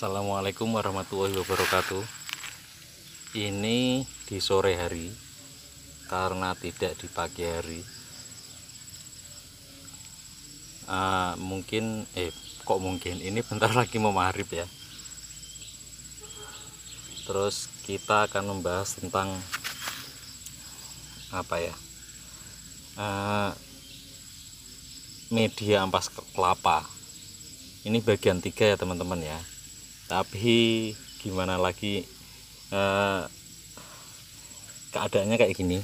Assalamualaikum warahmatullahi wabarakatuh. Ini di sore hari Karena tidak di pagi hari. Uh, Mungkin Eh kok mungkin? Ini bentar lagi mau maghrib ya. Terus kita akan membahas tentang Apa ya? Uh, Media ampas kelapa. Ini bagian tiga ya teman-teman ya tapi gimana lagi eh, keadaannya kayak gini.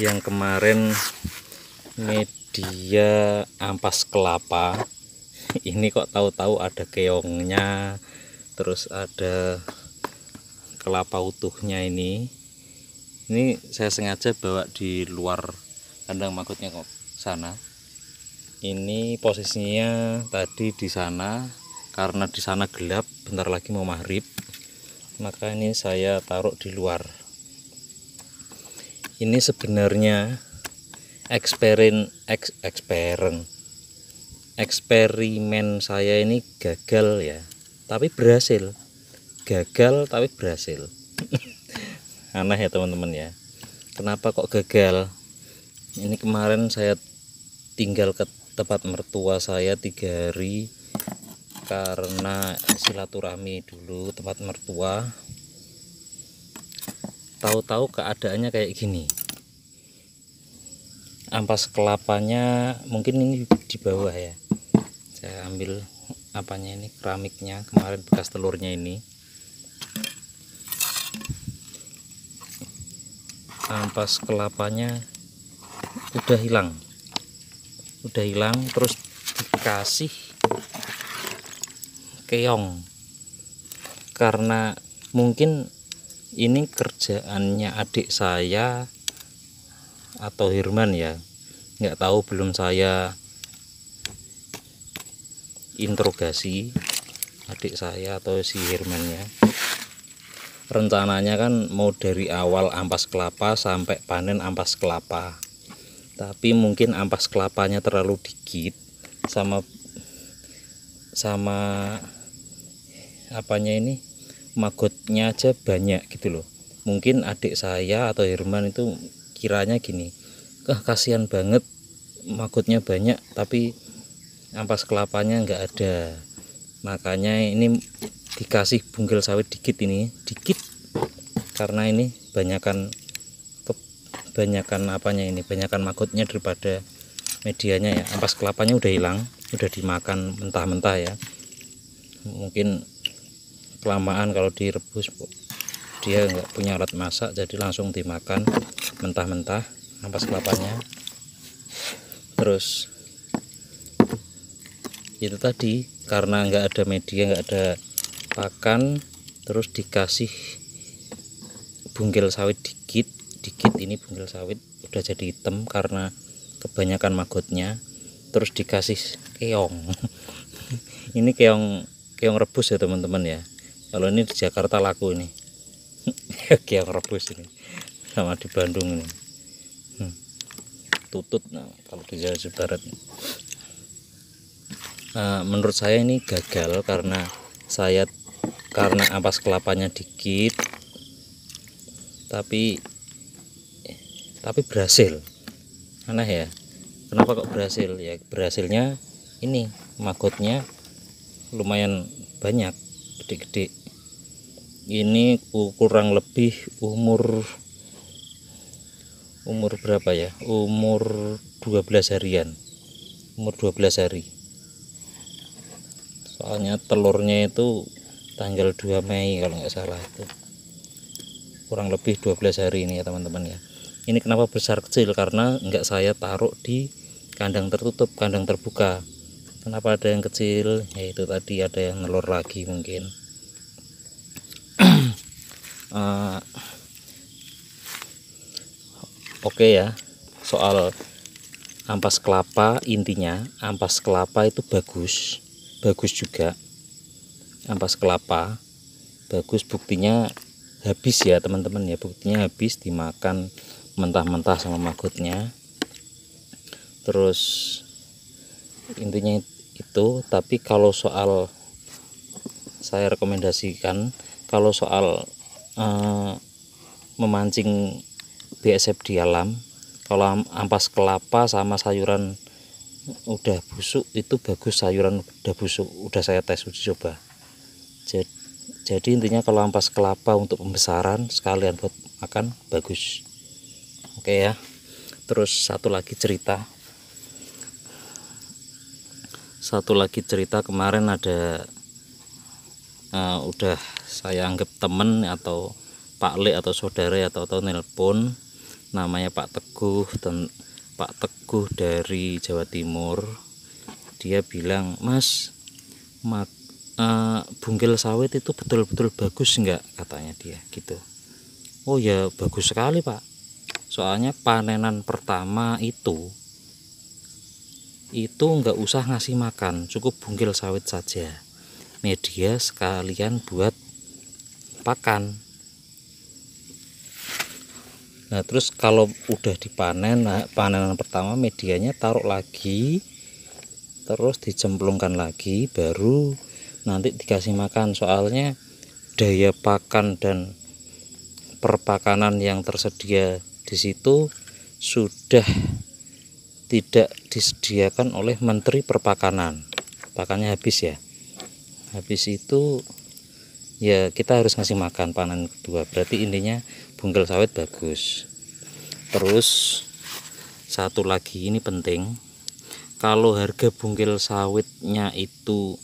Yang kemarin media ampas kelapa ini kok tahu-tahu ada keongnya terus ada kelapa utuhnya ini. Ini saya sengaja bawa di luar kandang makutnya kok sana ini posisinya tadi di sana karena di sana gelap bentar lagi mau maghrib maka ini saya taruh di luar. Ini sebenarnya eksperimen eks, eksperimen eksperimen saya ini gagal ya tapi berhasil. Gagal tapi berhasil. Aneh ya teman-teman ya. Kenapa kok gagal? Ini kemarin saya tinggal ke tempat mertua saya tiga hari karena silaturahmi dulu tempat mertua. Tahu-tahu keadaannya kayak gini. Ampas kelapanya mungkin ini di bawah ya. Saya ambil apanya ini keramiknya kemarin bekas telurnya ini. Ampas kelapanya udah hilang udah hilang terus dikasih keong. Karena mungkin ini kerjaannya adik saya atau Hirman ya. Nggak tahu belum saya interogasi adik saya atau si Hirman ya. Rencananya kan mau dari awal ampas kelapa sampai panen ampas kelapa tapi mungkin ampas kelapanya terlalu dikit sama sama apanya ini magotnya aja banyak gitu loh. Mungkin adik saya atau Herman itu kiranya gini kah kasihan banget magotnya banyak tapi ampas kelapanya enggak ada. Makanya ini dikasih bungkil sawit dikit ini dikit karena ini banyakkan banyakkan apanya ini? Banyakkan magotnya daripada medianya ya. Ampas kelapanya udah hilang udah dimakan mentah-mentah ya. Mungkin kelamaan kalau direbus dia nggak punya alat masak jadi langsung dimakan mentah-mentah ampas kelapanya. Terus itu tadi karena nggak ada media nggak ada pakan terus dikasih bungkil sawit dikit dikit ini bungkil sawit udah jadi hitam karena kebanyakan magotnya. Terus dikasih keong. Ini keong keong rebus ya teman-teman ya. Kalau ini di Jakarta laku ini. Keong rebus ini. Sama di Bandung ini. Hmm. tutut nah kalau di Jawa Barat. Nah, menurut saya ini gagal karena saya karena ampas kelapanya dikit. Tapi tapi berhasil. Aneh ya. Kenapa kok berhasil? Ya berhasilnya ini magotnya lumayan banyak gede-gede. Ini kurang lebih umur umur berapa ya? Umur 12 harian. Umur 12 hari. Soalnya telurnya itu tanggal 2 Mei kalau nggak salah itu. Kurang lebih 12 hari ini ya teman-teman ya ini kenapa besar kecil? Karena enggak saya taruh di kandang tertutup kandang terbuka. Kenapa ada yang kecil? Yaitu tadi ada yang nelur lagi mungkin. Uh, oke okay ya soal ampas kelapa intinya ampas kelapa itu bagus bagus juga. Ampas kelapa bagus buktinya habis ya teman-teman ya buktinya habis dimakan mentah-mentah sama magotnya terus intinya itu tapi kalau soal saya rekomendasikan kalau soal uh, memancing BSF di alam kalau ampas kelapa sama sayuran udah busuk itu bagus sayuran udah busuk udah saya tes uji coba. Jadi, jadi intinya kalau ampas kelapa untuk pembesaran sekalian buat makan bagus oke ya. Terus satu lagi cerita. Satu lagi cerita kemarin ada uh, udah saya anggap temen atau Pak Le atau saudara atau atau nelpon namanya Pak Teguh dan Pak Teguh dari Jawa Timur. Dia bilang Mas mak, uh, bunggil sawit itu betul-betul bagus enggak katanya dia gitu. Oh ya bagus sekali Pak soalnya panenan pertama itu itu enggak usah ngasih makan cukup bunggil sawit saja. Media sekalian buat pakan. Nah terus kalau udah dipanen nah, panenan pertama medianya taruh lagi terus dicemplungkan lagi baru nanti dikasih makan. Soalnya daya pakan dan perpakanan yang tersedia di situ sudah tidak disediakan oleh Menteri Perpakanan. Pakannya habis ya. Habis itu ya kita harus ngasih makan panen kedua. Berarti intinya bungkel sawit bagus. Terus satu lagi ini penting. Kalau harga bungkil sawitnya itu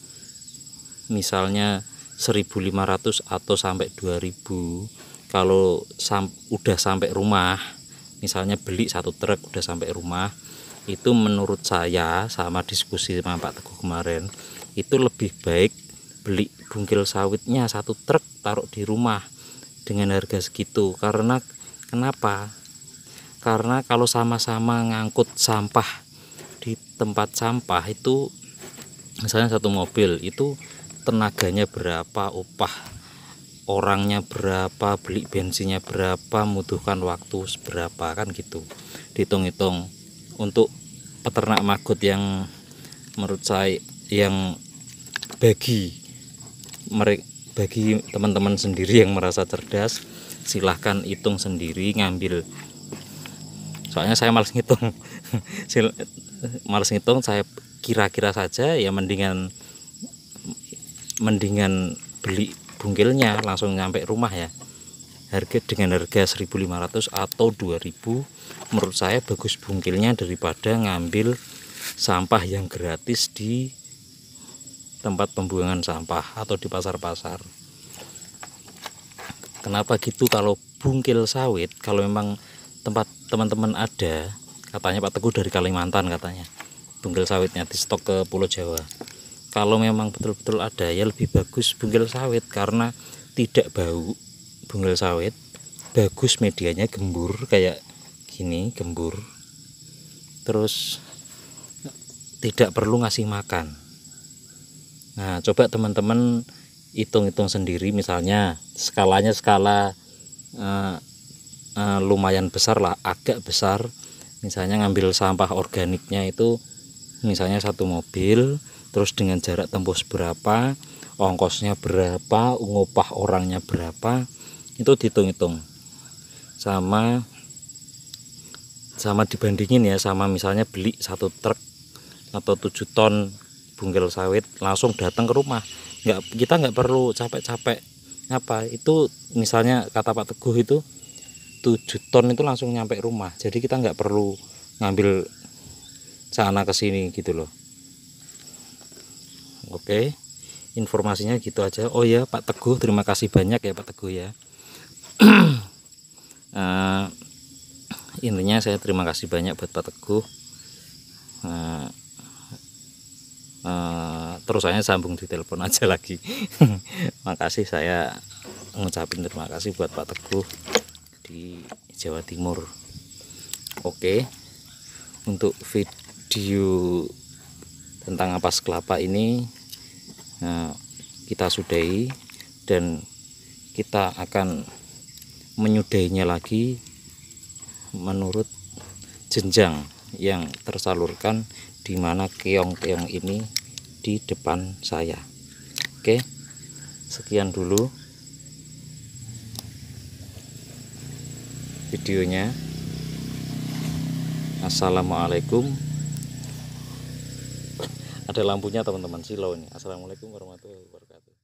misalnya 1500 atau sampai 2000 kalau sam udah sampai rumah misalnya beli satu truk udah sampai rumah itu menurut saya sama diskusi sama Pak Teguh kemarin itu lebih baik beli bungkil sawitnya satu truk taruh di rumah dengan harga segitu. Karena kenapa? Karena kalau sama-sama ngangkut sampah di tempat sampah itu misalnya satu mobil itu tenaganya berapa upah orangnya berapa beli bensinnya berapa membutuhkan waktu seberapa kan gitu. Dihitung-hitung. Untuk peternak magot yang menurut saya yang bagi mereka bagi teman-teman sendiri yang merasa cerdas silahkan hitung sendiri ngambil. Soalnya saya males ngitung. Males ngitung saya kira-kira saja ya mendingan mendingan beli bungkilnya langsung nyampe rumah ya. Harga dengan harga 1500 atau 2000 menurut saya bagus bungkilnya daripada ngambil sampah yang gratis di tempat pembuangan sampah atau di pasar-pasar. Kenapa gitu kalau bungkil sawit kalau memang tempat teman-teman ada? Katanya Pak Teguh dari Kalimantan katanya. Bungkil sawitnya di stok ke Pulau Jawa kalau memang betul-betul ada ya lebih bagus bungkil sawit karena tidak bau bungkil sawit. Bagus medianya gembur kayak gini gembur. Terus tidak perlu ngasih makan. Nah, coba teman-teman hitung-hitung sendiri misalnya skalanya skala uh, uh, lumayan besar lah, agak besar. Misalnya ngambil sampah organiknya itu misalnya satu mobil, terus dengan jarak tempuh berapa, ongkosnya berapa, ngupah orangnya berapa, itu dihitung-hitung. Sama sama dibandingin ya sama misalnya beli satu truk atau 7 ton bungkel sawit langsung datang ke rumah. Nggak kita nggak perlu capek-capek. Apa? Itu misalnya kata Pak Teguh itu 7 ton itu langsung nyampe rumah. Jadi kita nggak perlu ngambil sana ke sini gitu loh. Oke informasinya gitu aja. Oh ya Pak Teguh terima kasih banyak ya Pak Teguh ya. Uh, intinya saya terima kasih banyak buat Pak Teguh. Uh, Eh, terus saya sambung di telepon aja lagi. Makasih saya ngucapin terima kasih buat Pak Teguh di Jawa Timur. Oke untuk video tentang ampas kelapa ini eh, kita sudahi dan kita akan menyudahinya lagi menurut jenjang yang tersalurkan di mana keong-keong ini di depan saya. Oke sekian dulu videonya. Assalamualaikum ada lampunya teman-teman. Silau ini. Assalamualaikum warahmatullahi wabarakatuh